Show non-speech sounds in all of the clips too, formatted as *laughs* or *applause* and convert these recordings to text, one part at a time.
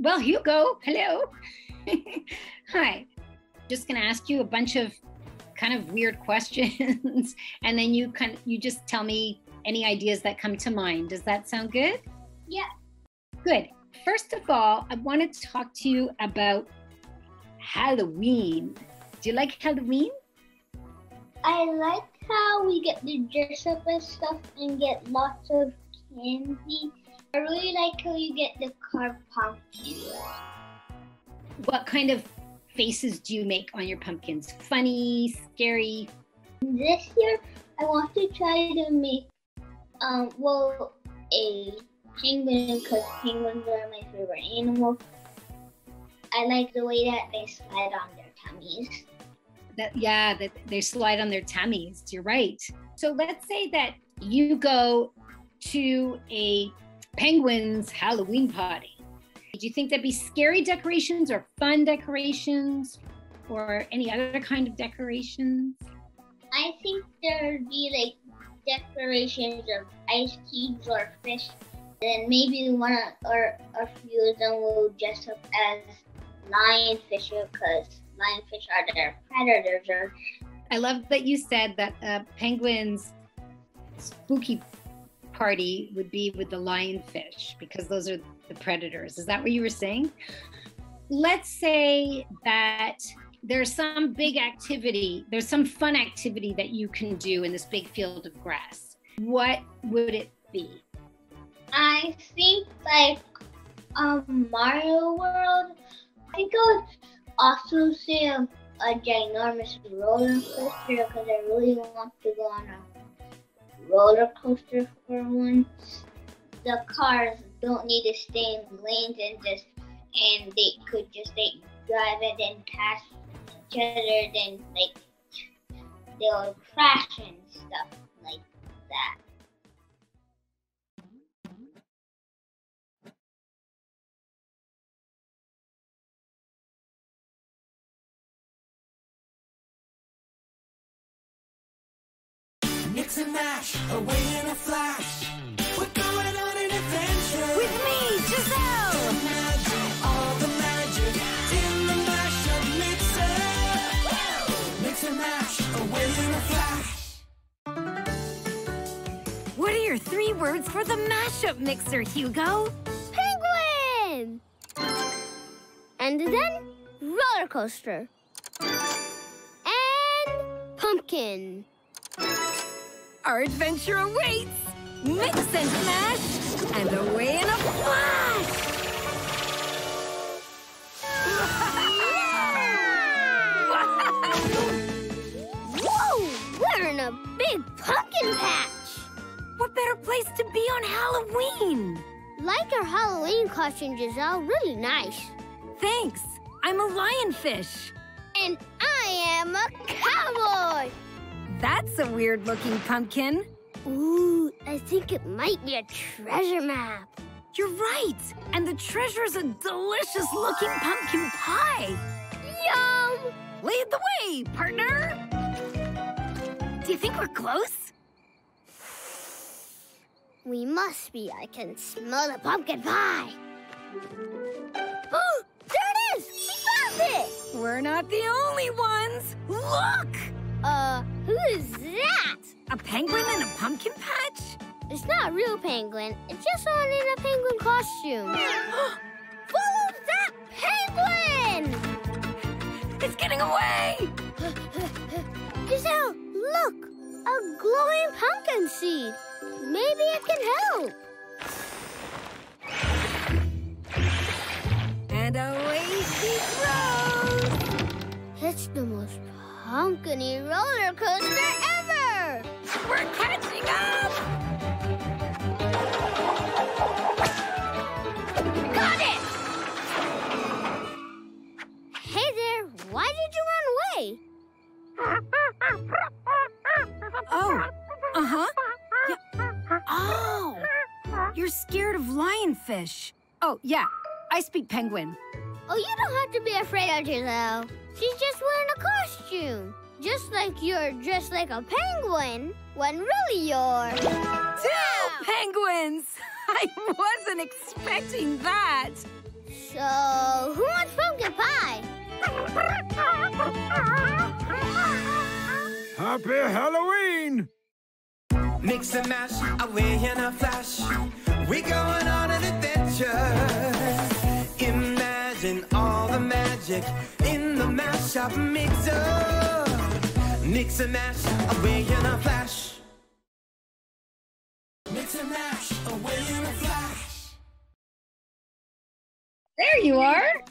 Well, Hugo, hello. *laughs* Hi. Just going to ask you a bunch of kind of weird *laughs* questions and then you kind of, you just tell me any ideas that come to mind. Does that sound good? Yeah. Good. First of all, I want to talk to you about Halloween. Do you like Halloween? I like how we get to dress up and stuff and get lots of candy. I really like how you get the carved pumpkins. What kind of faces do you make on your pumpkins? Funny, scary? This year, I want to try to make, um, well, a penguin because penguins are my favorite animal. I like the way that they slide on their tummies. That yeah, that they slide on their tummies. You're right. So let's say that you go to a penguin's Halloween party. Do you think that'd be scary decorations or fun decorations or any other kind of decorations? I think there'd be like decorations of ice cubes or fish. Then maybe one or a few of them will dress up as lionfish because lionfish are their predators. Or I love that you said that uh, penguins spooky party would be with the lionfish because those are the predators. Is that what you were saying? Let's say that there's some big activity, there's some fun activity that you can do in this big field of grass. What would it be? I think like um Mario World. I think I would also say a, a ginormous roller coaster because I really want to go on a roller coaster for once. The cars don't need to stay in lanes and just and they could just like drive it and pass each other then like they'll crash and stuff like that. Mix and mash, away in a flash. We're going on an adventure. With me, Giselle! Magic, all the magic in the mashup mixer. Mix and mash, away in a flash. What are your three words for the mashup mixer, Hugo? Penguin! And then roller coaster. And pumpkin. Our adventure awaits! Mix and mash, and away in a flash! *laughs* Whoa! We're in a big pumpkin patch! what better place to be on Halloween? Like your Halloween costume, Giselle. Really nice. Thanks. I'm a lionfish. That's a weird looking pumpkin. Ooh, I think it might be a treasure map. You're right. And the treasure's a delicious looking pumpkin pie. Yum! Lead the way, partner. Do you think we're close? We must be. I can smell the pumpkin pie. Oh, there it is! We found it! We're not the only ones. Look! Uh, who is that? A penguin in a pumpkin patch? It's not a real penguin. It's just someone in a penguin costume. *gasps* Follow that penguin! It's getting away! *gasps* Giselle, look! A glowing pumpkin seed. Maybe it can help. And away she grows! It's the most pumpkiny roller coaster ever! We're catching up! Got it! Hey there, why did you run away? Oh, uh-huh. Yeah. Oh, you're scared of lionfish. Oh, yeah, I speak penguin. Oh, you don't have to be afraid of Giselle. She's just wearing a costume. Just like you're dressed like a penguin when really you're. Two penguins! *laughs* I wasn't expecting that. So, who wants pumpkin pie? *laughs* Happy Halloween! Mix and mash away in a flash. We're going on an adventure. Imagine all the magic in the mashup mixer. Mix and mash away in a flash. Mix and mash away in a flash. There you are.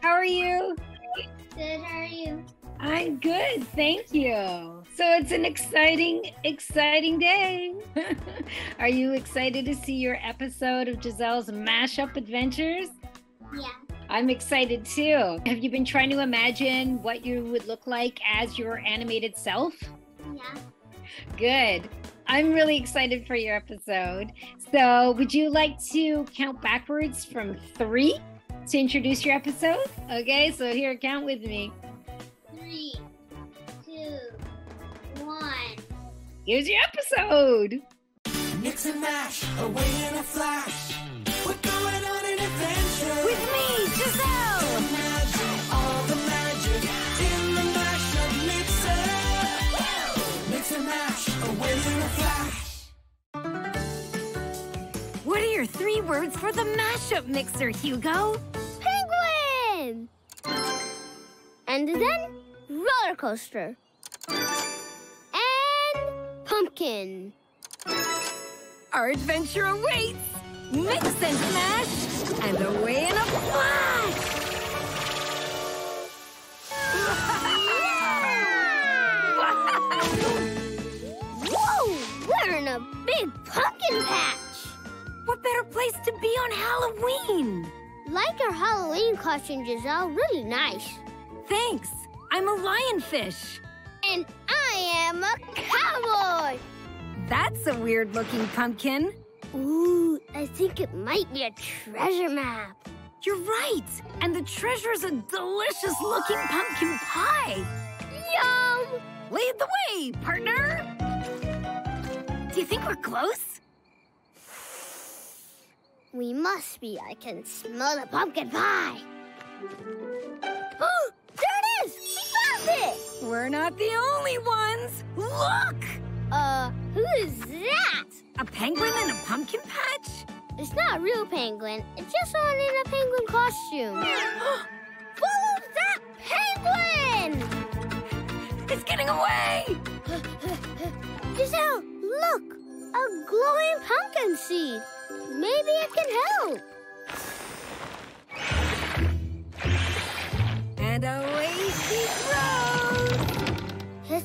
How are you? Good, how are you? I'm good, thank you. So it's an exciting, exciting day. *laughs* are you excited to see your episode of Giselle's Mashup Adventures? Yeah. I'm excited too. Have you been trying to imagine what you would look like as your animated self? Yeah. Good. I'm really excited for your episode. So, would you like to count backwards from three to introduce your episode? Okay, so here, count with me. Three, two, one. Here's your episode. Mix and mash away in a flash. What are your three words for the mashup mixer, Hugo? Penguin! And then roller coaster. And pumpkin. Our adventure awaits. Mix and smash, and away in a Giselle. Really nice. Thanks. I'm a lionfish. And I am a cowboy! That's a weird looking pumpkin. Ooh, I think it might be a treasure map. You're right. And the treasure's a delicious looking pumpkin pie. Yum! Lead the way, partner. Do you think we're close? We must be. I can smell the pumpkin pie. Oh, there it is! We found it! We're not the only ones. Look! Uh, who is that? A penguin in a pumpkin patch? It's not a real penguin. It's just someone in a penguin costume. *gasps* Follow that penguin! It's getting away! *gasps* Giselle, look! A glowing pumpkin seed. Maybe it can help.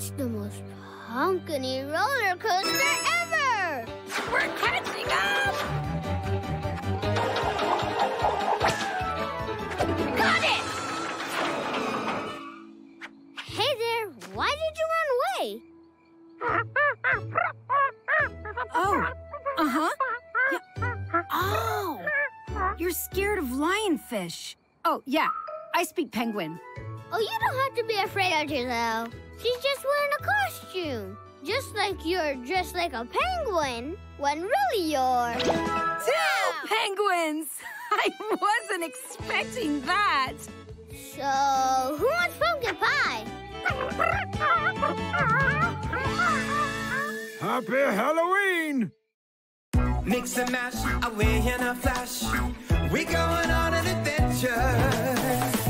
It's the most pumpkiny roller coaster ever! We're catching up! Got it! Hey there, why did you run away? Oh, uh-huh. Yeah. Oh, you're scared of lionfish. Oh, yeah, I speak penguin. Oh, you don't have to be afraid of Giselle. She's just wearing a costume. Just like you're dressed like a penguin, when really you're... Two penguins! *laughs* I wasn't expecting that. So, who wants pumpkin pie? Happy Halloween! Mix and mash away in a flash. We're going on an adventure.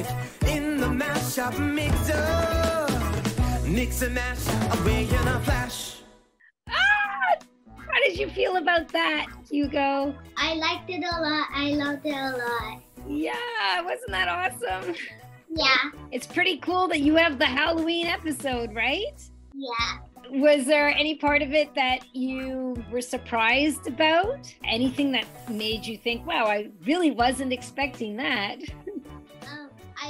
Imagine all the magic in the mashup mixer. Mix and mash away in a flash. Ah! How did you feel about that, Hugo? I liked it a lot. I loved it a lot. Yeah, wasn't that awesome? Yeah. It's pretty cool that you have the Halloween episode, right? Yeah. Was there any part of it that you were surprised about? Anything that made you think, wow, I really wasn't expecting that? *laughs*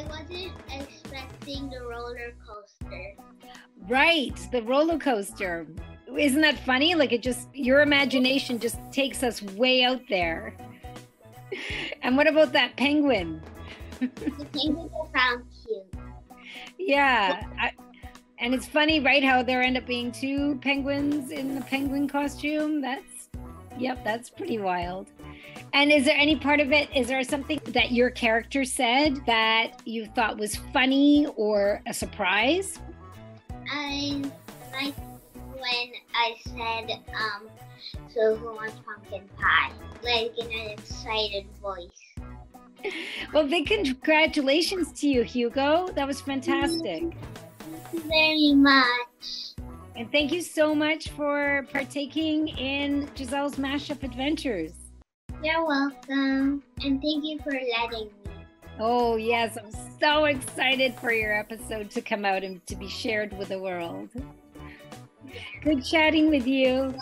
I wasn't expecting the roller coaster. Right, the roller coaster. Isn't that funny? Like it just, your imagination just takes us way out there. *laughs* And what about that penguin? The penguins are found cute. Yeah. I, And it's funny, right? How there end up being two penguins in the penguin costume. That's, yep, that's pretty wild. And is there any part of it? Is there something that your character said that you thought was funny or a surprise? I like when I said, um, so who wants pumpkin pie? Like in an excited voice. *laughs* Well, big congratulations to you, Hugo. That was fantastic. Thank you very much. And thank you so much for partaking in Giselle's Mashup Adventures. You're welcome. And thank you for letting me. Oh, yes. I'm so excited for your episode to come out and to be shared with the world. Good chatting with you.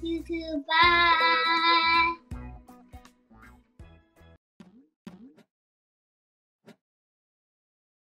You too. Bye.